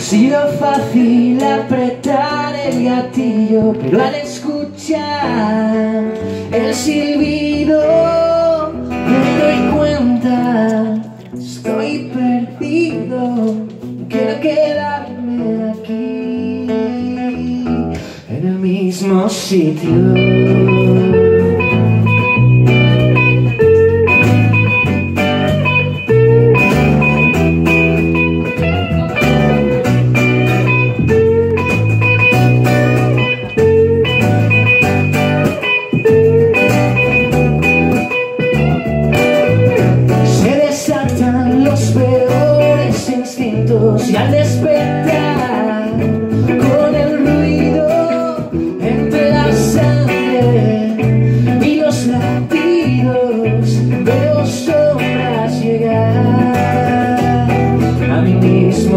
sido fácil apretar el gatillo, pero al escuchar el silbido me doy cuenta, estoy perdido, quiero quedarme aquí, en el mismo sitio.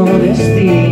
Destino.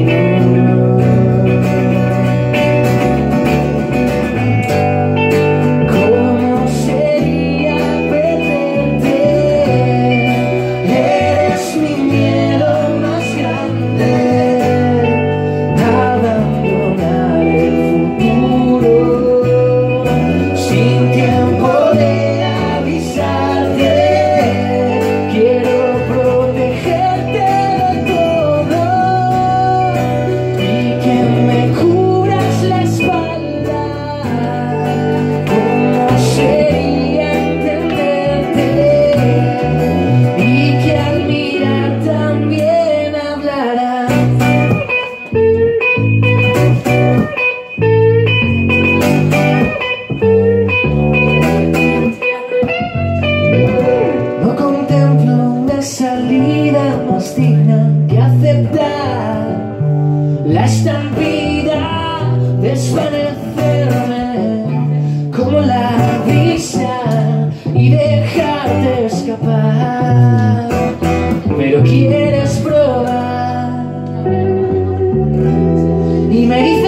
La estampida desvanecerme como la brisa y dejarte escapar. Pero quieres probar y me